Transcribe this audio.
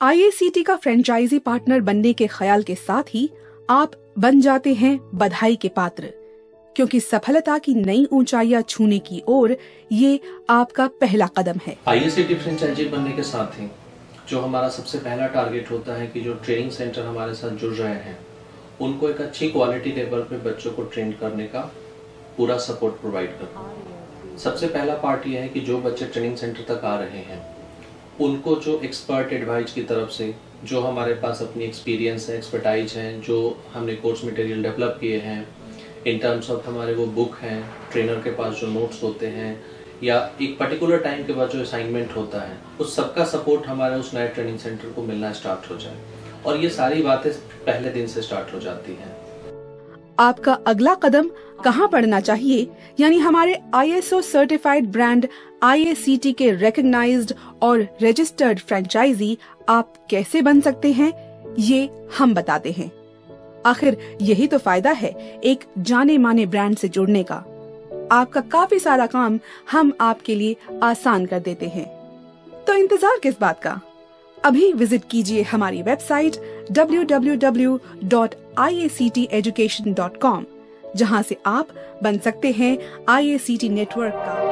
आईएसीटी का franchise partner बनने के ख्याल के साथ ही आप बन जाते हैं बधाई के पात्र, क्योंकि सफलता की नई ऊंचाइयाँ छूने की ओर ये आपका पहला कदम है। आईएससीटी फ्रेंचाइजी बनने के साथ ही जो हमारा सबसे पहला टारगेट होता है कि जो ट्रेनिंग सेंटर हमारे साथ जुड़ रहे हैं, उनको एक अच्छी क्वालिटी लेवल पे बच्चों को ट्रेन करने का पूरा सपोर्ट प्रोवाइड करना सबसे पहला पार्ट ये है कि जो बच्चे ट्रेनिंग सेंटर तक आ रहे हैं उनको जो एक्सपर्ट एडवाइज की तरफ़ से, जो हमारे पास अपनी एक्सपीरियंस है एक्सपर्टाइज हैं, जो हमने कोर्स मटेरियल डेवलप किए हैं इन टर्म्स ऑफ़ हमारे वो बुक हैं ट्रेनर के पास जो नोट्स होते हैं, या एक पर्टिकुलर टाइम के बाद जो असाइनमेंट होता है, उस सबका सपोर्ट हमारे उस नए ट्रेनिंग सेंटर को मिलना स्टार्ट हो जाए। और ये सारी बातें पहले दिन से स्टार्ट हो जाती हैं। आपका अगला कदम कहाँ पड़ना चाहिए? यानी हमारे आईएसओ सर्टिफाइड ब्रांड आईएसीटी के रिकग्नाइज्ड और रजिस्टर्ड फ्रेंचाइजी आप कैसे बन सकते हैं? ये हम बताते हैं। आखिर यही तो फ़ायदा है एक जाने माने ब्रांड से जुड़ने का। आपका काफ़ी सारा काम हम आपके लिए आसान कर देते हैं। तो इंतज़ार किस बात का? अभी विज़िट कीजिए हमारी वेबसाइट www.iacteducation.com जहाँ से आप बन सकते हैं आईएसीटी नेटवर्क का।